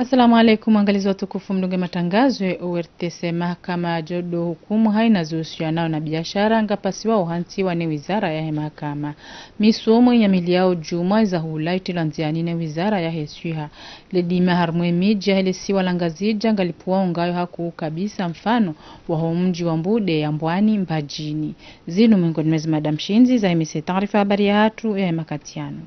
Assalamu alaikum, angalizi watukufu, mdunge matangazo ya ORTC mahakama jodo hukumu haina zuhusianao na biashara ngapasiwa uhantiwa ni wizara ya mahakama. Misomo nyamili yao juma za hula itilanziani ne wizara ya heswiha ledima harmwe miji helesiwa langazija ngalipuwa ungayo haku kabisa mfano wa mji wa mbude ya mbwani mbajini. Zinu miongoni mezi madam shinzi za emise taarifa habari ya hatu ya makatiano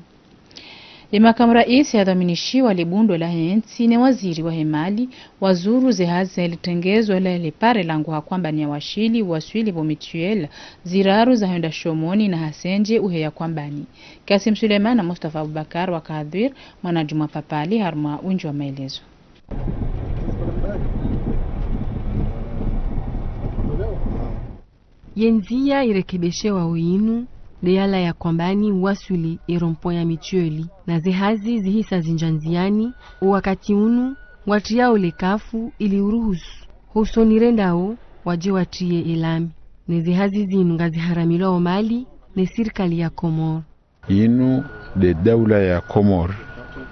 Imakamu rais yadhaminishiwa libundo la hensi ne waziri wa hemali wazuru zehazi zalitengezwa la lepare langu hakwamba ni washili waswili vomituela mituel ziraru za henda shomoni na hasenje uheya kwambani. Kasim Suleiman na Mustafa Abubakar wa Kadhir mwanajuma papali harma unji wa maelezo. Yenzia irekebeshewa uinu deyala ya kwambani wasuli irompo ya michueli na zehazi zihisa zinjanziani wakati unu watiyao lekafu ili uruhusu. Husonirendao waje watiye elami. Ne zehazi zinu ngaziharamilwao mali ne sirikali ya Komoro. Inu de daula ya Komoro.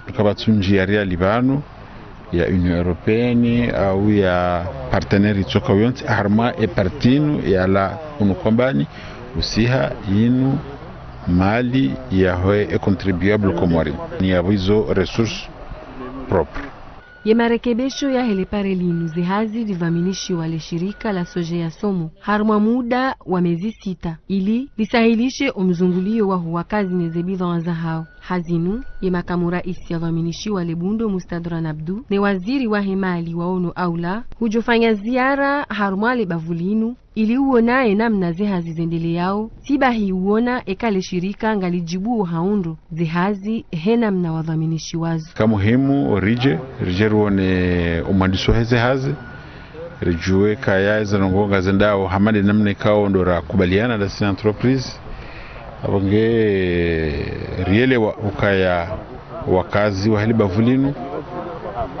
Tukabatsunjiaria libanu ya Union Européenne au ya partenaire itsoka yonse harma epartinu yala ya la unukombani usiha yinu mali yahoe e contribuable komori ni yavizo resource propre ye marekebesho ya helepare linu zihazi livaminishiwa le shirika la soje ya somo. Harumwa muda wa mezi sita ili lisahilishe omzungulio wa huwakazi nezebidha za hao hazinu ye makamu vaminishi yavaminishiwa lebundo mustadran abdu ne waziri wa hemali waono aula hujofanya ziara harumwale bavulinu. ili uonaye namna zehazi zendeleao sibahi uona ekale shirika ngalijibu haundu zehazi henamna wadhaminishi wazo. Kamuhimu rije rije ruone umwandishi wa zehazi rijue kaya zanongonga zendao hamadi namna ikao ndora kubaliana na sin entreprise abonge riele wa ukaya wakazi wa heli bavulinu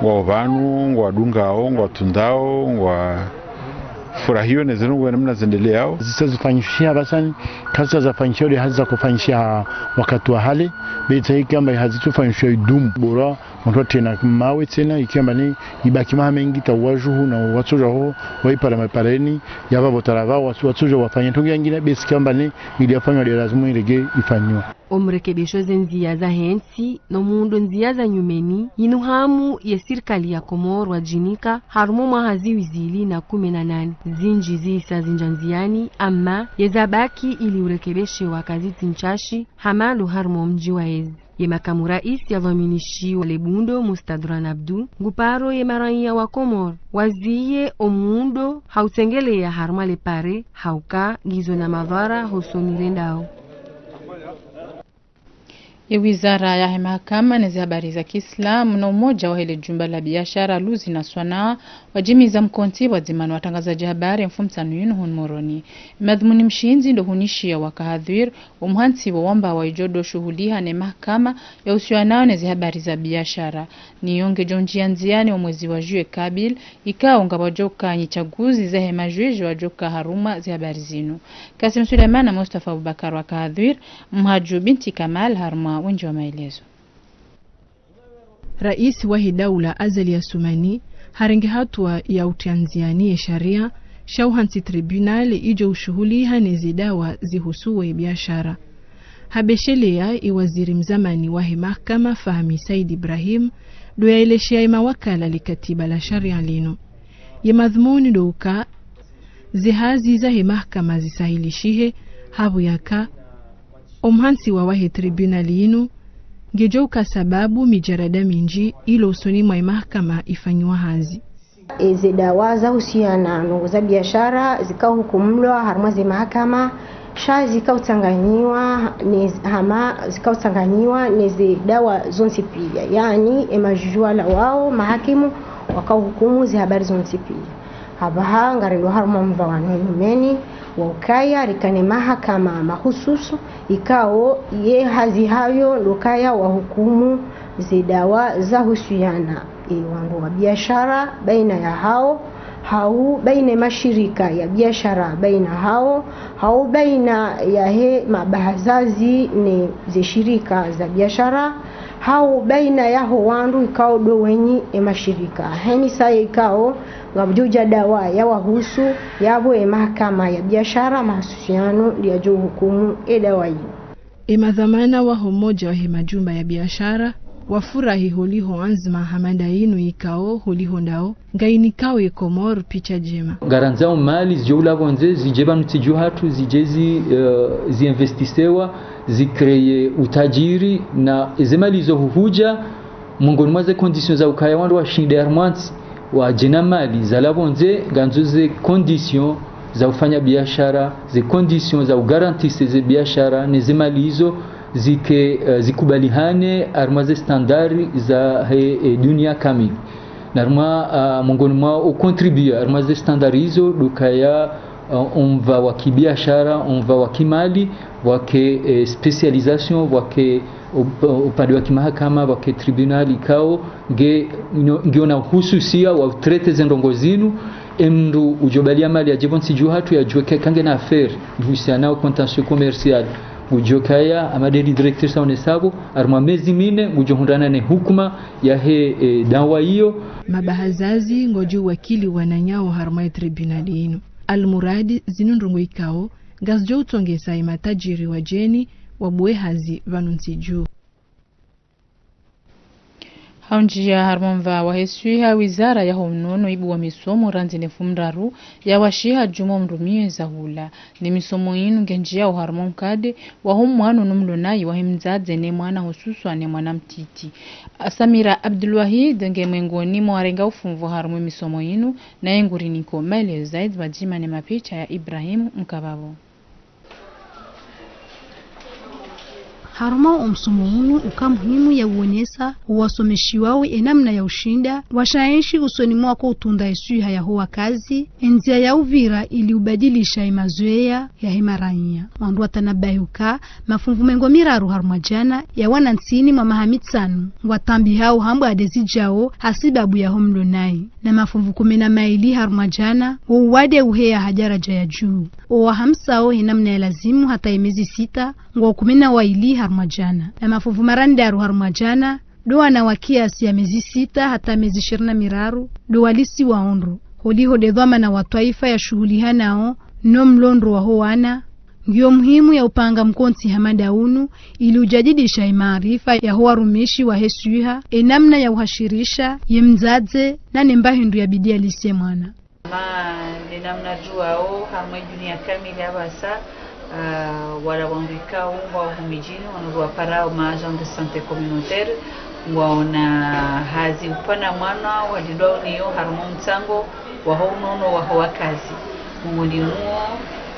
ngwa vanu ngwa dungao ngwa tundao ngwa furahio nezirungu namna yao. Zisazifanyishia basani kazi zafanyishia ile hazi za kufanyishia wakati wa hali. Bei hiki kama hazitufanyishia idumu. Bora mtu tena mawe tena ikiwa ni ibaki mama mengi tawajuhu na watuja ho waipara mapareni yaba botarava watu watuja wafanye tungi nyingine basi kama ni ili ile lazima irege ifanywa omrekebesho zenzia za hensi no muundo nzia za nyumeni yinu hamu ya sirikali ya Komoro wajinika mwaha ziwi wizili na kumi na nane zinji zisa zinjanziani ama yezabaki ili urekebeshe wakazi nchashi hamalu harumu mji wa ezi. Ye makamu rais yavaminishiwa lebundo mustadran abdu nguparo ye maraia wa komor waziye omuundo hautengeleya haruma lepare hauka gizo na madhara hosonirendao wizara ya mahakama na habari za Kiislamu na umoja wa ile jumba la biashara Luzi na Swana wajimiza mkonti wazimani watangazaji habari mfumtano yunu hun moroni. Madhumuni mshinzi ndo hunishia wakahadhir umhansi wa wamba wa ijodo shuhuliha ne mahakama ya usiwanao na habari za biashara. Ni yonge jonjia nziani wa mwezi wa jue kabil ikao nga wajoka nyichaguzi za hema jueje wajoka haruma za habari zinu. Kasim Suleiman na Mustafa Abubakar wakahadhir mhaju binti Kamal haruma wengi wa maelezo. Rais wa hidaula Azali Asumani harenge hatua ya utianzianie sharia shauhansi tribunal ijo ushuhuliha nezidawa zihusuwe biashara habeshelea iwaziri mzamani wahe mahkama Fahmi Said Ibrahim doyaeleshea mawakala likatiba la sharia lino ye madhumuni douka zihazi zahe mahkama zisahilishihe habu yaka omhansi wa wahe tribunali yinu ngejouka sababu mijarada minji ilo usoni mwa mahakama ifanyiwa hazi. Ezi dawa zahusiana no za biashara zikahukumlwa harumwa ze mahakama sha zikautsanganyiwa hama zikautsanganyiwa nezi dawa zonse pia. Yani emajujuala wao mahakimu wakahukumu ze habari zonse pia. Habaha ngarindwa harumwa mva wanumeni wa ukaya rikane mahakama mahususu ikao ye hazi hayo lokaya wahukumu zidawa za husiana. E, wandu wa biashara baina ya hao hau baina mashirika ya biashara baina hao hau baina ya he mabahazazi ni zishirika za biashara hau baina yaho wandu ikao do wenyi emashirika heni saye ikao ngabujuja dawa ya wahusu yabo e mahakama ya biashara mahasusiano liyajo hukumu e dawa hiyo emadhamana waho moja wahe majumba ya biashara wafurahi holiho anzima hamada inu ikao holiho ndao. Ngainikao ekomor picha jema. Garanzao mali zije zijeba tiju hatu zije zi, uh, ziinvestisewa zikreye utajiri na ezemali izo huhuja mongoni mwa ze conditions za ukaya wandu washinde armwansi wajena mali. Zalabonze nganzo ze condition za ufanya biashara ze condition za ugarantise ze biashara neze mali hizo zike uh, zikubalihane arma ze standard za he, he dunia kamili narma uh, mongoni mwa ukontribue arma ze standard hizo dukaya uh, umva wa kibiashara umva wa kimali wake eh, specialisation wake upande wa kimahakama wake tribunal ikao nge ngiona hususia wa trete zendongo zinu emndu ujobalia mali ajibonsi juu hatu yajue kange na affaire ihusianao contentieux commercial gujokaya amadeli director sa sabo arma mezi mine gujohundana ne hukuma ya he e, dawa hiyo. Mabahazazi ngoju wakili wananyao harma tribunali inu almuradi zinundungu ikao gazjo utongesa imatajiri wa jeni wabwehazi vanunsi juu haunjia harmomva waheswiha wizara yaho mnono ibu wa misomo ranzi nefu mraru yawashiha jumo mrumie zahula. Ni misomo inu ngenjia uharmo mkade waho mwanu numlonai wahe mzadze ne mwana hususwa ne mwana mtiti. Samira abdulwahid nge mwengoni mwarenga ufumvu harmo misomo inu naye nguriniko maelezo zaidi wajima ne mapicha ya ibrahim mkababo haruma omsomo unu uka muhimu ya uonyesa uwasomeshi wawe enamna ya ushinda washaenshi usoni mwako utunda eswiha yaho huwa kazi enzia ya uvira ili ubadilisha imazoea ya himaranya wandu watanabayuka mafumvu mengo miraru harumwa jana ya wana nsini mwa mahamitsanu watambi hao hambo adezi jao hasibabu yaho mlonai na mafumvu kumi na maili harumwa jana wouwade uheya hajaraja ya juu. Owahamsao hinamna ya lazimu hata emezi sita ngwa kumi na waili harumwa jana. Na mafunvu marandaru harumwa jana do ya mezi sita hata miezi ishirini na miraru do walisi waondro holiho dedhwama na watwaifa ya shughuli hanao no mlondro waho wana. Ngiyo muhimu ya upanga mkonsi hamada unu ili ujajidisha imaarifa ya ho warumishi wa hesuiha enamna ya uhashirisha ye mzadze na nembahindu ya bidia lisie mwana. Ma ninamna juao hamwe junia kamili abasa wala wangikao wa humijini wanurua parao ma agent de sante communautaire waona hazi upana mwana walidwao niyo harumo mtsango waho unono waho wakazi muo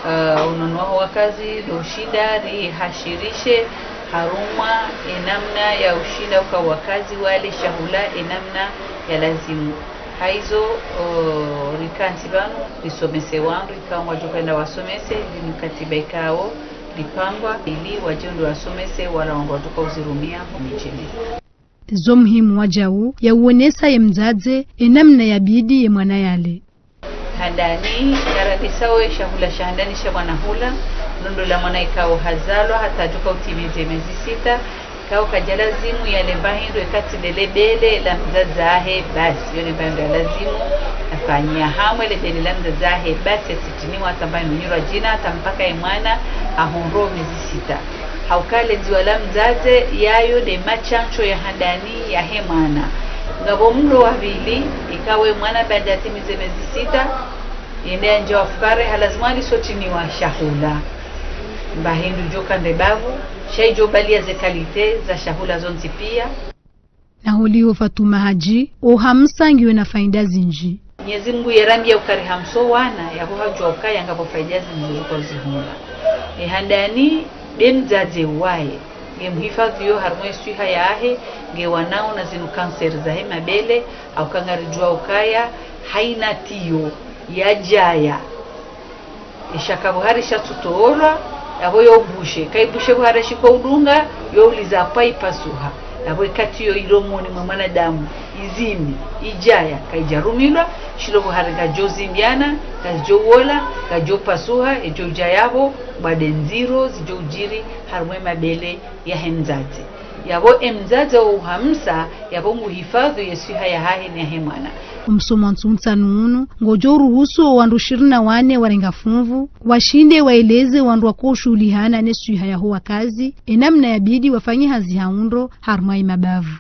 uh, unono waho wakazi doshida rihashirishe haruma enamna ya ushida uka wakazi wale shahula enamna ya lazimu haizo uh, rikanti banu lisomese wandu ikawa wajokaenda wasomese limkatiba ikao lipangwa ili wajondo wasomese wala wangu watoka uzirumia mumijini zo muhimu wajau ya uonesa ye mzadze enamna ya bidi ye mwana yale. Handani yarabisawe shahula shahandani sha mwana hula nondo la mwana ikao hazalwa hata toka utimize miezi sita kao kaja lazimu yale bahindo ekati lele bele la mzazahe basi yone bahindo ya lazimu afanyia hamwe le bele la mzazahe basi asitiniwa hata mbaye nunyirwa jina hata mpaka ye mwana ahonro miezi sita. Haukale ziwa la mzaze yayo de machancho ya handani ya he mwana ngabo mlo wavili ikawe mwana baada ya timize miezi sita yende anje wafukare halazimwali sotiniwa shahula mbahindu jokande bavu shaijobalia ze kalite za shahula zonzi pia. Na holiho fatuma haji ohamsangiwe na faida zinji. Mwenyezi Mungu yerambia ukari hamso wana yaho hajoka yangabo faida zinji zuko zihunga. Ehandani demzaze waye ngemhifadhi yo harumwe swiha yahe ngewanao na zinu kanseri za hema bele au kangarijua ukaya haina tiyo yajaya ishaka buhari shatutoora yabo yobushe kaibushe buhari shiko udunga youliza paipasuha yabo ikati yo ilomoni mwa mwanadamu izimi ijaya. Kaijarumilwa shilo buhari gajozimbyana gajowola gajopasuha ejo ujayabo bwade nziro zijo ujiri harwe mabele ya hemzazi yabo emzaza wa uhamsa yabo nguhifadhi yesu haya hahe ni ahe mwana umsomo ntsuntsanu unu ngojo uruhuso wandu ishirini na wane warenga fumvu. Washinde waeleze wandu wakoshughulihana nesuiha yaho wakazi enamna yabidi wafanye hazi haundo harumai mabavu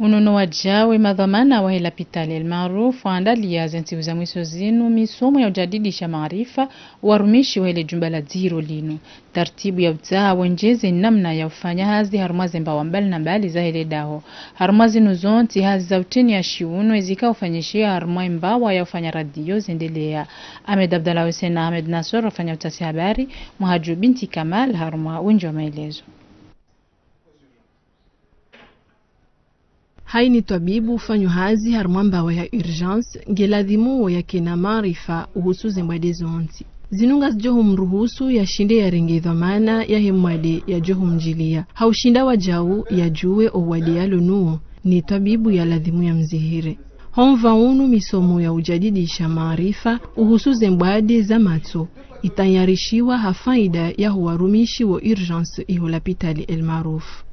unono wa jawe madhamana wa helapitali almaarufu andalia zentsiku za mwiso zinu misomo ya ujadidisha maarifa warumishi wa ile jumba la dziro linu. Tartibu ya utaa wenjeze namna ya ufanya hazi harumwa zemba wa mbali na mbali za hele daho harumwa zinu zonti hazi za utini ya shiuno ezika ufanyishia harumwa imbawa ya ufanya radio zendelea. Ahmed Abdallah Hussein na Ahmed Nasor wafanya utasi habari. Muhaju binti Kamal harumwa unjo maelezo haini twabibu ufanywa hazi harumwa mbawa ya urgence ngeladhimuwo yakena maarifa uhusu zembwade zonzi. Zinunga zijohu mruhusu yashinde yarenge dhamana yahe mwade yajohu mjilia. Haushinda wajau yajuwe owade yalo nuwo ni twabibu ya ladhimu ya mzihire. Homva unu misomo ya ujadidisha maarifa uhusu mbwade za matso. Itayarishiwa hafaida ya huwarumishi wo urgence iholapitali elmarufu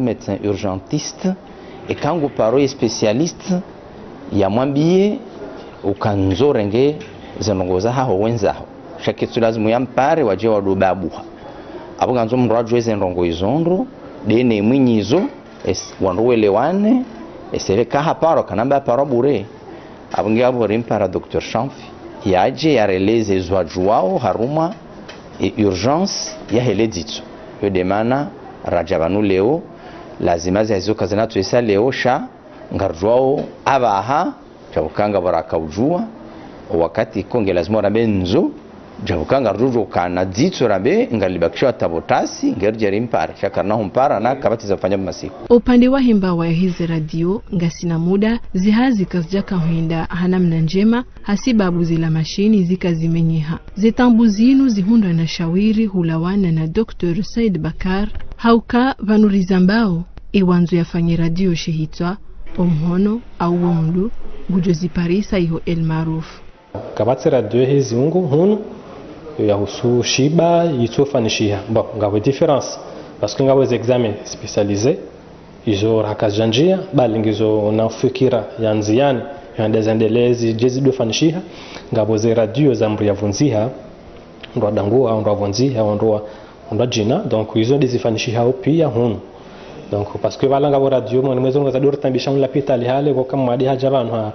médecin urgentiste ekangu paro ye spécialiste yamwambiye ukanzorenge zinongoza haho wenzaho shakitsu lazimu yampare waje wadubabuha apo kanzo mndu ajwe zenongo izondro dene mwinyizo es, wandu welewane eseve kaha paro kanamba paro bure apo nge abo rimpara dr chamfi yaje yareleze zwajuwao haruma e urgence yahele dzitso yodemana raja leo lazima zihazizoka zinatwesa leo sha ngarujwao abaha baraka ujua wakati konge lazima rambe jabukanga ngarurukana kana dzitso rambe ngalibakisha tabotasi ngerja rimpara shakarna humpara na kabati zafanya masiku upande wa himba ya hizi radio ngasina muda zihazi kazijaka hanamna njema hasibabu zila mashini zikazimenyeha zitambu zinu zihundwa na shawiri hulawana na dr said bakar hauka vanuriza mbao iwanzu yafanye radio shihitwa omhono au wondu gujozi parisa iho el maarufu kabati radio hizi ungu hunu yahusu shiba yitsofanishiha bon ngawe difference parce que ngawe examen spécialisé izo rakazjanjia bali ngizo nafikira ya nziani yandezendelezi jezi dofanishiha ngabo ze radio za mri yavunziha ndo dangua ndo ndo jina. Donc izo dizifanishiha pia hunu donc parce que valanga vo radio mon mwezo ngaza dor tambisha la pitali hale ko kam madi haja vanhu ha,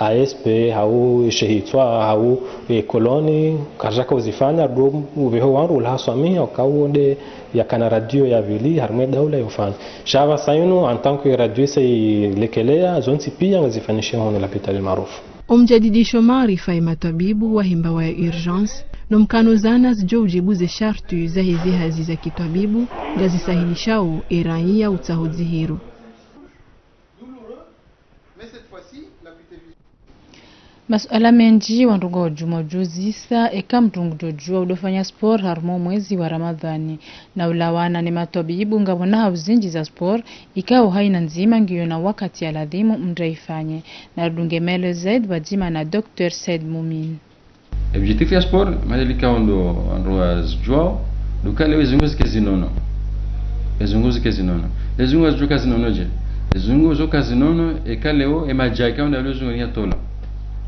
ASP hau shehitwa hau e koloni kaja ka uzifanya do uveho wangu la swami okawonde ya kana radio ya vili harme daula yofanya shava sayuno en tant que radio se lekelea zonsi pia ngazifanishe hono la pitali maarufu. Umjadidisho maarifa ya matabibu wa himbawa ya urgence nomkanozana zijo ujibuze shartu za kitwabibu ngazisahilishao eraia utsahodzihiro masuala menji wanduga ojuma ujuzisa eka mtungu jojua udofanya spor harumo mwezi wa ramadhani. Na ulawana ni matabibu ngabona hauzinji za spor ikawa haina nzima ngiyo na wakati ya ladhimu mdraifanye na rudunge mele zaid wajima na dr said mumin objectif ya sport madalika ondo ondo azjwao dukale wezunguzi zinono. Ezunguzi zinono. Ezunguzi joka zinono je. Ezunguzi joka zinono ekaleo emajaika onda lozungu ya tola.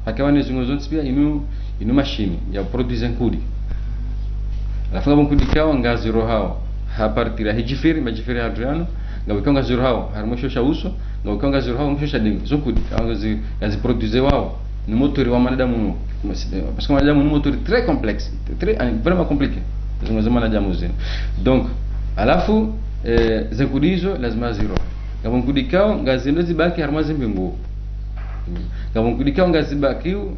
Akawa ne zunguzi zonti pia inu inu mashini ya produce nkudi alafunga nkudi kawa ngaziro hao. Hapartira hijifiri majifiri hadriano ngawika ngaziro hao. Harmosho sha uso ngawika ngaziro hao msho sha dingi zonkudi ngazi ngazi produce wao ni motori wa mwanadamu parce que mwanadamu ni motori très complexe très vraiment compliqué. Donc hizo lazima ziro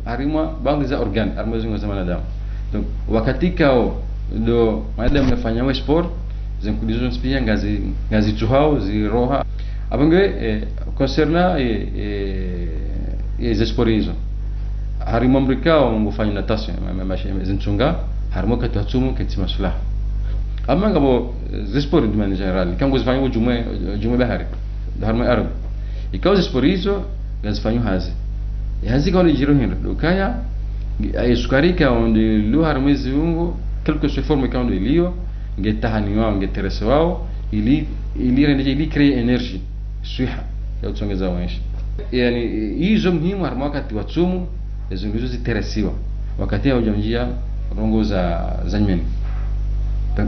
harima donc wakati kao do mwanadamu nafanya sport zenkudi hizo pia ngazi ngazi tuhao ziroha abange eh, concernant hizo harimo mrikao ngufanya natation zinchunga harimo kati hatsumu kati masula amma ngabo zisport ndimani general kango zifanya ujumwe ujumwe bahari harimo arab. Ikawa zisport hizo gazifanya hazi hazi kawo jiro hindo dukaya ay sukari ka onde lu harimo ziungo quelque se forme kawo onde liyo ngetahani wao ngeterese wao ili ili rendeje ili create energy swiha ya utsongeza wanshi yani hizo muhimu harimo wakati wa ndizo ziteresiwa wakati ya ujamjia rongo za za nyumeni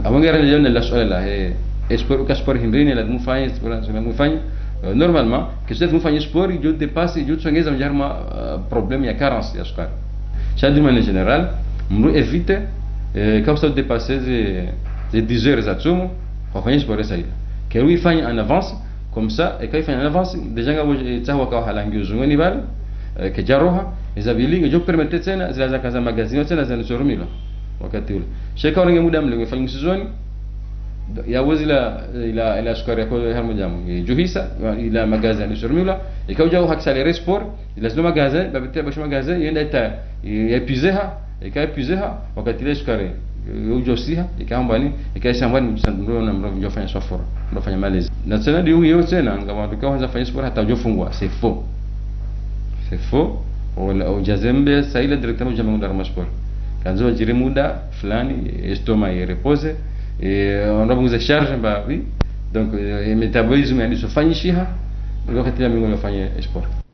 abonge rendeje na la swala la he sport ka sport hindrini la mufanye la normalement que você mufanye e e ya ya sukari d'une manière eh, dépasser ze 10 heures za tsumu que en avance comme ça et quand il fait en avance déjà halangi uzungoni bale كجاروها إذا بيلين جوك برمتة سنة إذا هذا كذا مجازين سنة إذا نشروا ميلا. وقت يقول شيء كورن يمد أمله فلم يسجون يا وزي لا لا لا شكر يا كل هرم جامو. جوهيسا إلى مجازين نشروا ميلا. يكاو جاو هك سالي ريسبور لازم مجازين ببتة بس مجازين يندا تا يبيزها يكاي يبيزها وقت يلاش كاري يو جوسيها يكاهم باني يكاي سامبان مسند نورو نمر جو فين سفر نفني ماليز نتسنا ديو يو سنا عندما تكاو هذا فين سفر حتى جو فنوا سيفو c'est faux. Ujazembe saila directement ujambe ndar sport kanzo jiri muda irepose et on doit vous charge bah oui. Donc e metabolisme yani sofanyishiha wakati ya mingo yafanya sport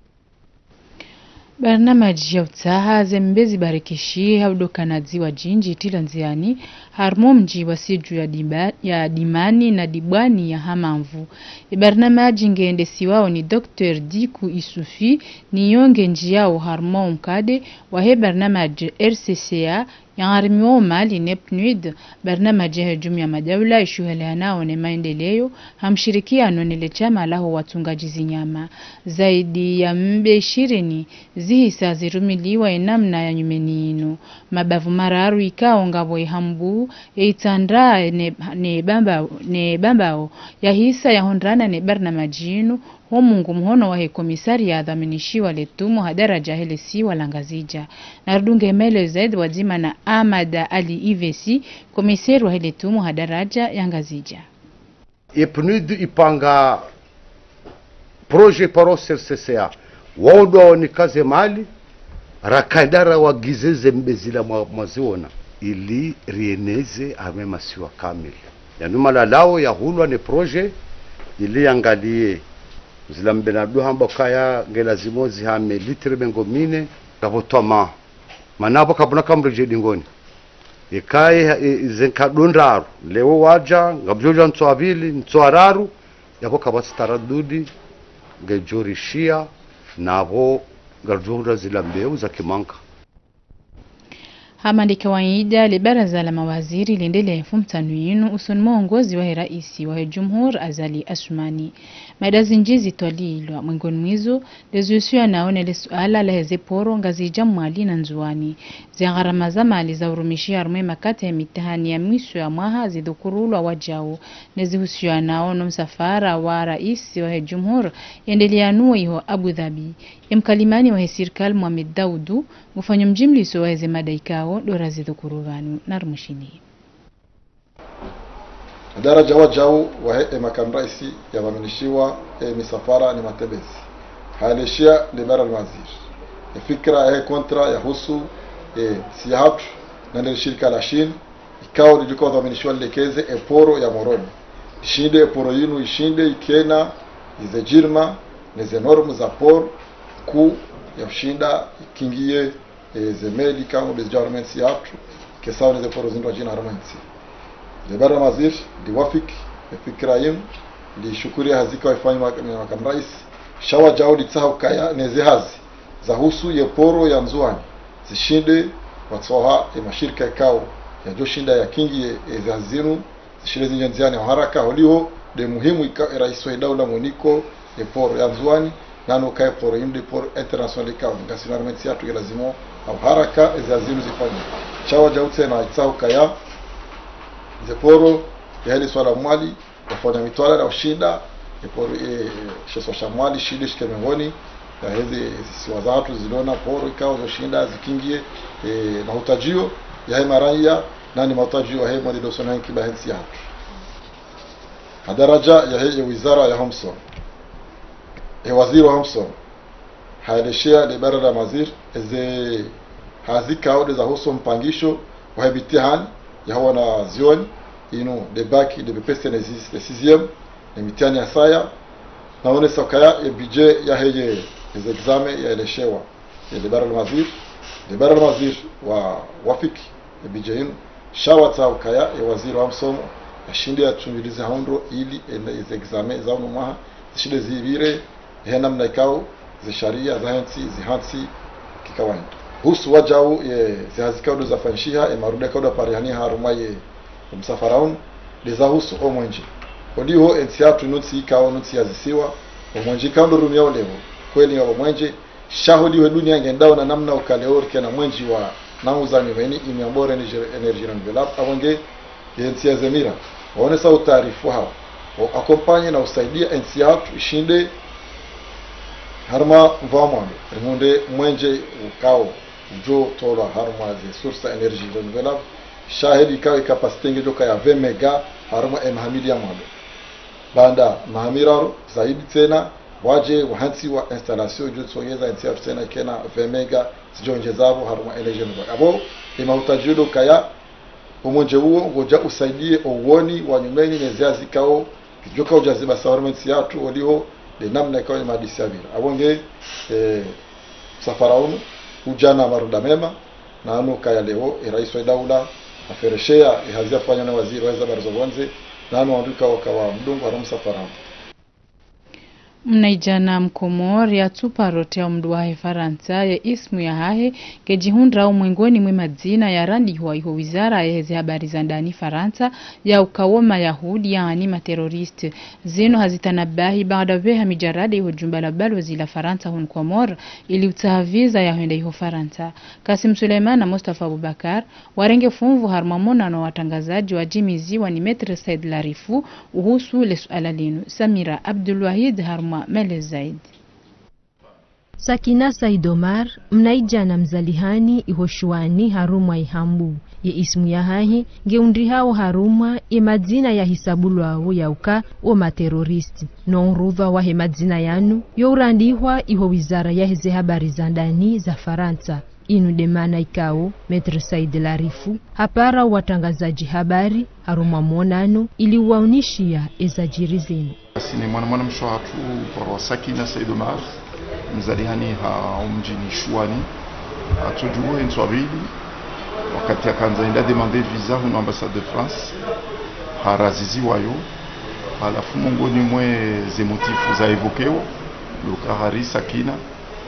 barnamaji ya utsaha zembezi barikishi haudokanazi wa jinji tila nziani harmo mji wa siju ya, diba, ya dimani na dibwani ya hamamvu barnamaji ngeendesi wao ni dr diku isufi ni niyonge njiyao harmo mkade wahe barnamaji rcca yangarimiwao mali nepnud barnamaji ya madaula ishuhelehanao ne maendeleo hamshirikiano nile chama laho watungaji zinyama zaidi ya mbe ishirini zihisa zirumiliwa enamna ya nyumeni inu. Mabavu mararu ikao ngabo ihambu eitandra ne, ne, bambao, ne bambao ya hisa ya hondrana ne barnamaji ino ho mungu mhono wahe ya adhaminishiwa letumu hadaraja hele si walangazija narudunge mele zaid wazima na amada ali ivesi komisari wa hele tumu hadaraja yangazija. Ipnud ipanga proje paro sesea waudu ni kaze mali rakandara wagizeze mbezila mwaziona. Ili rieneze ame masiwa kamili yanumala lao yahulwa ni proje ili yangalie na du hamba kaya ngela zimozi hame litre mengo mine kapotwa ma. Manapo kapuna kamreje dingoni. Ikaye zenkadondaru lewo waja ngabjoja ntso abili ntso araru yako kabasitaradudi ngejorishia navo ngarjonda zilambeu za kimanka hamandi kawaida le baraza la mawaziri mtano yinu usoni mwongozi wahe raisi wahe jumhur azali asumani maida zinji twalilwa mwingoni mwizo lezuisiwa naone le suala la heze poro ngazija mwali na nzuani zigharama za mali za urumishia rumwe makati ya mitihani ya mwisho ya mwaha zidhukurulwa wajao nezihusiwa nao no msafara wa rais wa jumhur yendelea nuo iho abu dhabi. Emkalimani wahe sirkal mohamed daudu gufanya mjimliso waheze madaikao dora zidhukuruvanu narumushini daraja wajau wahe e makamu raisi yavaminishiwa e misafara ni matebezi. Mara mazir e fikra yahe kontra yahusu e na nandele shirika la shin ikao lijuka wadhaminishiwa lilekeze eporo ya moroni. Ishinde eporo yinu ishinde ikena ize jirma neze normu za por ku ya ushinda ikingie e, zemeli kama bezija harmensi yatu kesawa neze poro zindwa jina harmensi lebara mazir liwafik fikira yim lishukuri hazika waifanyi makamrais shawa jao litsaha kaya neze hazi zahusu ye poro ya nzuani zishinde watsoha emashirika mashirika ikao ya joshinda ya kingi e zazinu zishinde zinja nziani haraka holiho de muhimu ika rais wa daula moniko ya nzuani nano kae poro yimde poro international ikao ngasina armensi yatu lazimo au haraka ezazinu zifanye. Chawa jautse na itsao kaya zeporo yaheli swala mwali yafanya mitwala na ushinda eporo e, sheswa shamwali shide shike miongoni ya hizi siwa za watu ziliona poro ikawa zoshinda zikingie e, mahutajio yahe maraiya nani mahutajio yahe mwadidosona hiki bahensi yatu hadaraja yahe ya wizara ya Homson e waziri wa Homson haeleshea libara la mazir eze za huso mpangisho wahe mitihani yaho na zioni inu de baki de bpc ne zis de sixième ne mitihani ya saya naonesa sokaya ya budget ya heye les examen yaeleshewa. Ya de bara almazir de bara almazir wa wafiki ya budget ino shawatsa kaya ya waziri wa msomo ashinde atumilize haundo ili izi examen za uno mwaha zishinde zibire he namna ikao zisharia zahensi zihansi kikawaida husu wajau ye zihazikaudo zafanshiha emarude kaudo parihani haruma ye msafaraun deza husu omwenji odiho ensiatu nutsi ikao nutsi yazisiwa omwenji ikaundo rumia olevo kweli ngabo mwenje shahudi we dunia ngendao na namna ukaleorke na mwenji wa nauza weni imiambore energy renouvelable awonge yensi ya zemira waone sa utaarifu hao. Akompanye na usaidia ensi yatu ishinde harma mvamwando rimunde mwenje ukao jo tola harma ze source energy renouvelable shahidi ikawe kapasite ngejo kaya 20 mega harma emhamidi ya mwame banda mahamiraro zaidi tena waje wahansi wa installation jo tsongeza ensi yatu tena kena 20 mega zijonjezavo haruma renewable abo imahutajido kaya umonje huo ngoja usaidie uoni wa nyumeni neziazi kao kijoka ujaziba sawarmensi yatu oliho de namna ikawa ni madisi ya vira abonge eh, msafara unu ujana maruda mema na anu kaya leo e rais wa daula afereshea ihazia fanya na waziri waweza barzo bonze na anu andika wakawa mdungu wa msafara unu mnaijana mkomori ya mndu wahe faransa ye ismu ya hahe kejihundra mwengoni mwe madzina ya randiwa iho wizara yaheze habari za ndani faransa ya ukawo mayahudi yaani materoriste. Zino hazitanabahi baada veha mijarada iho jumba la balozi la faransa hun komor ili utahaviza yahwenda iho faransa. Kasim suleiman na mustafa abubakar warenge fumvu harmamona na watangazaji wa jimiziwa ni metre said larifu uhusu le suala samira abdulwahid harma mele zaidi. Sakina Said Omar mnaija na mzalihani ihoshuani harumwa ihambu ye ismu ya hahi ngeundi hao harumwa ye madzina ya hisabu ya yauka o materoristi. Nonruva wahe madzina yanu yourandihwa iho wizara yaheze habari za ndani za Faransa inu demana ikao Metre Said Larifu hapara watangazaji habari haruma monano ili waunishia ezajiri zenu. Sini mwanamwana hatu kwa Sakina Said Omar mzalihani ha omjini Shuani. Atujue nswabili wakati akanza enda demande visa huno ambassade de France harazizi wayo halafu mongoni mwe zemotifu za evokeo lukahari Sakina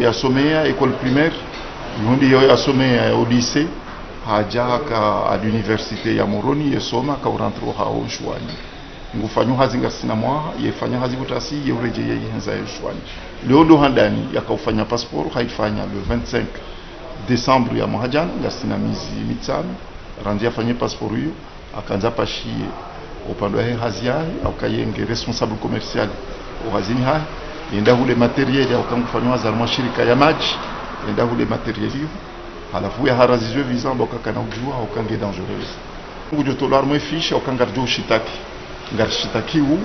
yasomea école primaire. Ihondi yo yasomea ya lycée. Haja ka à l'université ya Moroni yesoma ka urantro hao shuani ngufanyo hazi ngasina mwaha yefanya hazi ye yeureje ye yeshwani leo ndo handani yakaufanya passport haifanya le 25 décembre ya mwaka jana ngasina mizi mitano randi afanye passport hiyo akanza pashie upande wa hazi yahe akayenge responsable commercial uhazini hahe yenda hule materiel akangufanywa za shirika ya maji. Yenda hule materiel hiyo. Halafu ya harazizwe visa mboka kana ujua ukange dangereuse. Ngujotolar mwe fiche ukangarjo shitaki ngarshitakiwu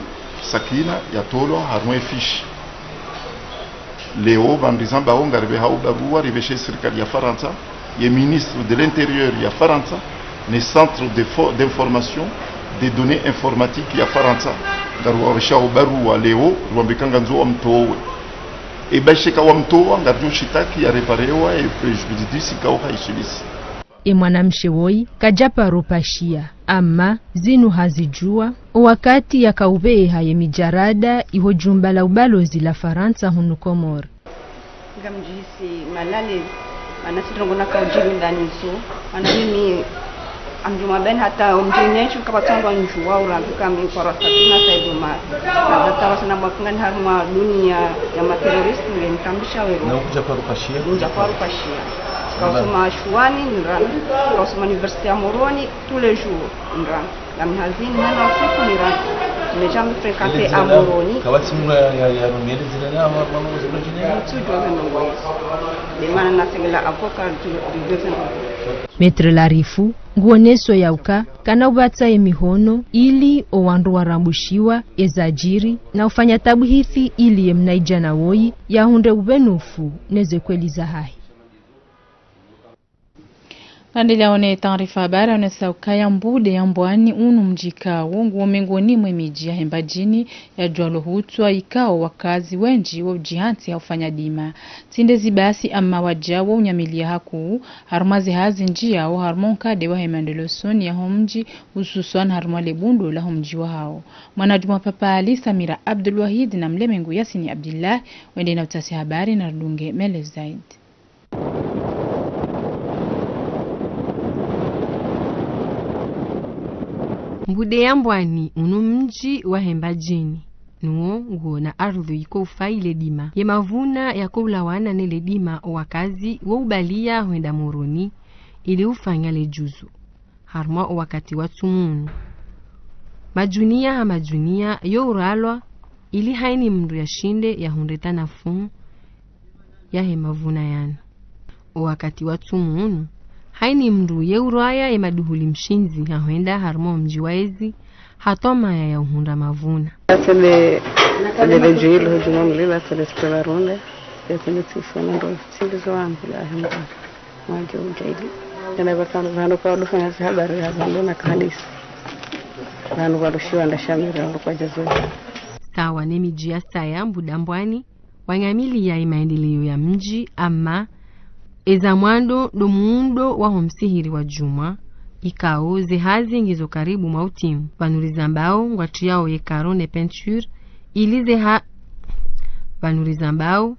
sakina yatolo harmwe fishi leo bambiza bao ngaribe hau barua ribeshe serikali ya faransa ye ministre de l'intérieur ya faransa ne centre d'information des données informatiques ya faransa ngaruwabesha barua leo rwambikanga nzo wa mtowe ebashika wa mtowa ngarjo shitaki ya reparewa e prejudice kao haishibisi e mwanamshe woi kajaparupashia ama zinu hazijua. Wakati yakaubeha ye mijarada iho jumba la ubalozi la faransa hunu komor. Ngamjisi malale manasitongona kaujili ndani nsu. Mana mimi andromaben hata omjenesu kapatsango anjua ulagukami kwarasatina saidoma nazatarasana bwakungani haruma dunia ya materorist nilenitambisha werokuja kwarupashia kuja kwarupashia tukasoma shuani nrana tukasoma universite ya moroni tous les jours la mhazini hana usiku ni rangi nimeshamfrekante amoroni. kawatimura yarumere zirana mamuzi bajine tujwa venongo yesu demana nasengela avoka rivyose metre larifu nguoneso yauka kana emihono ili owandu warambushiwa ezajiri na ufanya tabu hithi ili yemnaija na woyi yahunde uvenufu nezekweli za hai one taarifa habari aonesauka ya mbude ya mbwani unu mjika nguo miongoni mwe miji ya hembajini ya jualo hutwa ikao wakazi wenji wa ujihanti ya ufanya dima. Tindezi basi ama wajawo unyamilia haku harumazi hazi njia wa harmonkade wa hemandelo soni ya homji ususuan harumale bundu la homji wa hao. Mwanajuma papa ali samira abdul wahid na mlemengu yasini abdillah wende na utasi habari na rudunge mele zaidi mbude ya mbwani unu mji wa hembajini nuwo nguona ardhi iko ufaile dima ye mavuna yakoulawana nele dima wakazi woubalia hwenda moroni ili ufanya lejuzu. Harma wakati wa tsumunu. Majunia ha majunia youralwa ili haini mndu yashinde yahundetana nafuu yahe mavuna yana. Wakati wa tsumunu haini mndu yeuraya emaduhuli mshinzi hahwenda harumo mji waezi hatomaya ya uhunda mavuna. Atele atele jilo juma mlila runde spela ronde atele tifona ndo sindizo wangu mwaje ujaili tena vandu vano kwa dufanya habari ya zalo na kanisa. Vandu kwa dushiwa ndashamira ndo kwa jazo. Sawa ne miji ya saya mbudambwani wang'amili yai maendeleo ya mji ama eza mwando do muundo wa homsihiri wa juma. Ikao zehazi ngizo karibu mautimu vanuliza mbao ngwatu yao yekaro ne peinture. Ili zeha vanuliza mbao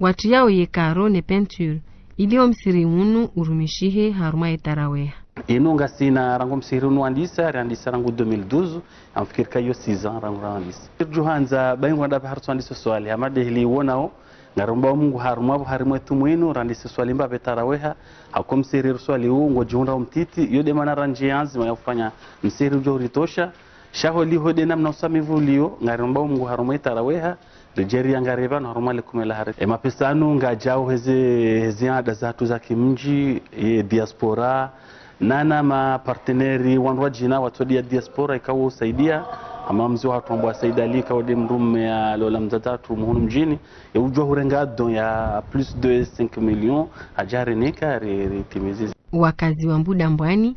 ngwatu yao yekaro ne peinture. Ili msiri unu urumishihe haruma etaraweha inunga sina rangu msiri unu andisa riandisa rangu 2012 amfikiri kayo 6 ans rangu randisa juhanza baingwa ndape hartu andisa swali. Amade hili wonao ngaromba mungu harumavu harimwe tumwinu randise swali mbape taraweha hako msiri swali huu ngojihunda umtiti yode mana ranje yanzima ya kufanya msiri ujo uritosha. Shaho liho de namna usamivu liyo ngaromba mungu harumwe taraweha Nigeria ngareva na harumale kumela hare e mapesanu ngajao heze heze ada zatu za kimji e diaspora nana ma parteneri wanwa jina watodia diaspora ikawo usaidia ama mzi watu ambao ali ikawo de mrume ya lola mzatatu muhunu mjini. Ya ujua hurenga don ya plus de 5 millions ajare nika ritimizi wakazi wa mbuda mbwani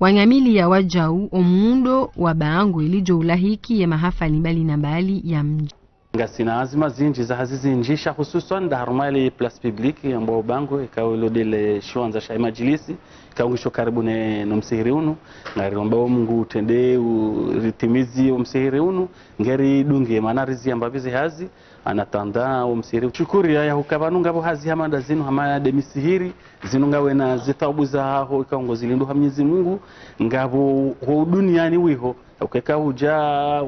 wanyamili ya wajau omuundo wa baangu ilijo ulahiki ya mahafali mbali na mbali ya mji ngasina azima zinji za hazizinjisha hususan daharumali place publique ambao bango ikawa lodele shwanza sha majilisi ikaungisho karibu ne no msihiri unu. Ngariromba mungu utende ritimizi msihiri unu ngeri dunge manarizi ambavizi hazi. Anatanda umsihiri chukuri ya hukavanu ngabo hazi hamada zinu hama demisihiri zinu ngawe na zitabu za ho ikaongo zilindu ha Mwenyezi Mungu. Ngabo ho duniani wiho ukeka uja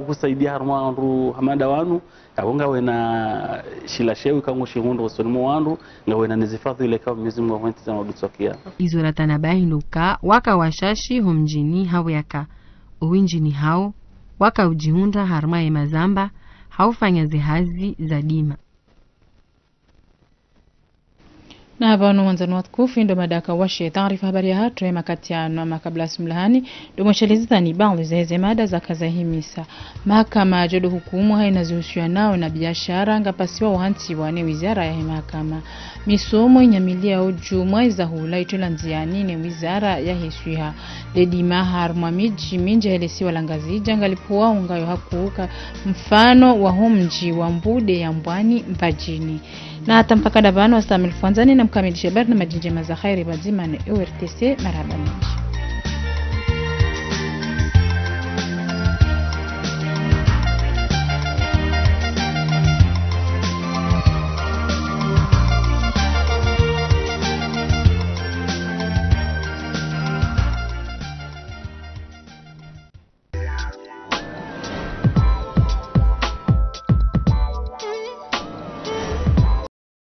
kusaidia haruma andu hamada wanu abo ngawe na shila shewi kango shihundo wasonimu wandu ngawena nizifadhi ile kawa Mwenyezi Mungu awenti za madutsokia izoratana bahinduka waka washashi homjini hao yaka uwinjini hao waka ujihunda harma ya mazamba haufanya zihazi za dima na hapa wanu mwanzani watukufu ndo madaka washe taarifa habari ya hatu ema kati yanu ama kabla sumlahani ndo mwashelezani baadhi za hizi mada za kaza himisa. Mahakama jodo hukumu haina zihusiwa nao na biashara ngapasiwa uhanti wane wizara ya mahakama. Misomo inyamilia uju mwaiza hula itola nziani ne wizara ya hiswiha ledi mahar mwamiji minja helesiwa langazija ngalipuwa ungayo hakuuka. Mfano wa homji wa mbude ya mbwani mpajini na hata mpaka davano wastamil fuanzani na mkamilisha habari na majinjema za khairi bazima na URTC marhaba. mingi